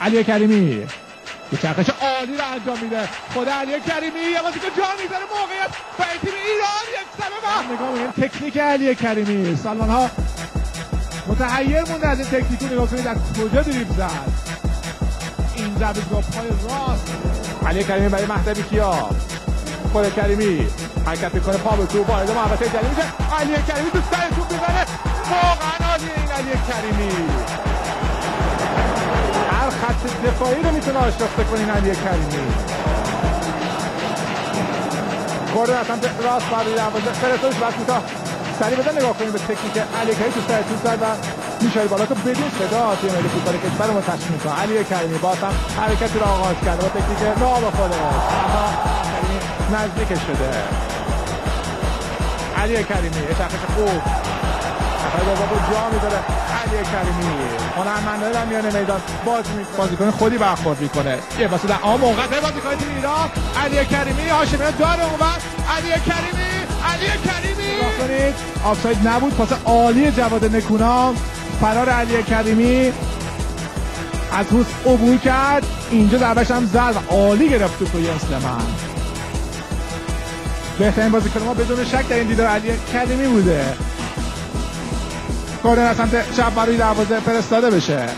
علی کریمی. یه چرخش عالی رو انجام میده. خود علی کریمی. یه بازی که جا می‌ذاره. موقعیت برای تیم ایران. یک سمه نگاه تکنیک علی کریمی. سالمان ها متحیر مونده از این تکنیکو نگاه کنید از کجا دریب زد. این ضربه با پای راست. علی کریمی برای مهدوی کیا خود کریمی. حرکت می‌کنه. پا به تو. وارد محوطه جلی میشه. علی کریمی تو سر توپ می‌زنه واقعا عالی این علی کریمی. دفاعی رو می‌تونه آشفته کنه این علی کریمی. خورده از سمت راست برای دروازه فرستادش بس کوتاه سریع بزن نگاه کنیم به تکنیک علی کریمی تو سر توپ زد و میشای بالا. تو بدون صدا تیم ملی فوتبال کشور رو تشکیل می‌کنه. علی کریمی باز هم حرکتی رو آغاز کرده. با تکنیک ناب خودش. اما کریمی نزدیکش شده. علی کریمی چرخش خوب. بابا با جا میداره علی کریمی. هنرمنده در میان میدان باز بازیکن خودی برخورد می‌کنه. یه واسه در آن موقع بازیکن تیم ایران. علی کریمی هاشمی داره اونور علی کریمی علی کریمی. آفساید نبود. پاس عالی جواد نکونام. فرار علی کریمی. از روز عبور کرد. اینجا ضربش هم زد و عالی گرفت تو اسلمان. بهترین بازیکن ما بدون شک در این دیدار علی کریمی بوده. از سمت چپ برای دروازه فرستاده بشه.